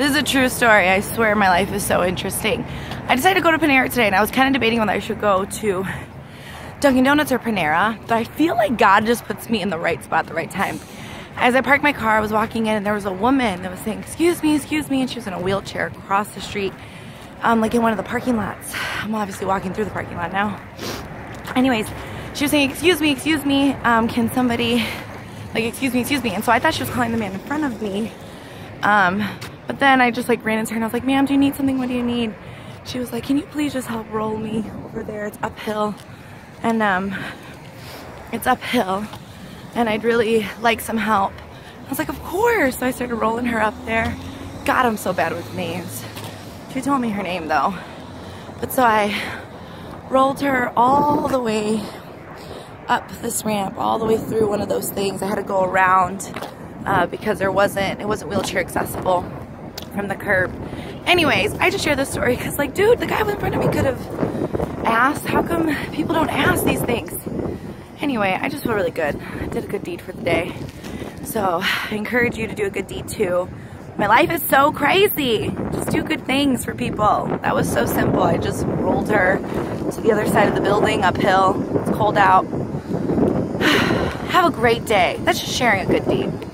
This is a true story. I swear my life is so interesting. I decided to go to Panera today and I was kind of debating whether I should go to Dunkin' Donuts or Panera, but I feel like God just puts me in the right spot at the right time. As I parked my car, I was walking in and there was a woman that was saying, excuse me, excuse me, and she was in a wheelchair across the street, um, like in one of the parking lots. I'm obviously walking through the parking lot now. Anyways, she was saying, excuse me, excuse me, um, can somebody, like, excuse me, excuse me. And so I thought she was calling the man in front of me. Um, but then I just like ran into her and I was like, ma'am, do you need something? What do you need? She was like, can you please just help roll me over there? It's uphill. And um, it's uphill. And I'd really like some help. I was like, of course. So I started rolling her up there. God, I'm so bad with names. She told me her name though. But so I rolled her all the way up this ramp, all the way through one of those things. I had to go around uh, because there wasn't, it wasn't wheelchair accessible from the curb. Anyways, I just share this story because like, dude, the guy in front of me could have asked. How come people don't ask these things? Anyway, I just feel really good. I did a good deed for the day. So I encourage you to do a good deed too. My life is so crazy. Just do good things for people. That was so simple. I just rolled her to the other side of the building uphill. It's cold out. Have a great day. That's just sharing a good deed.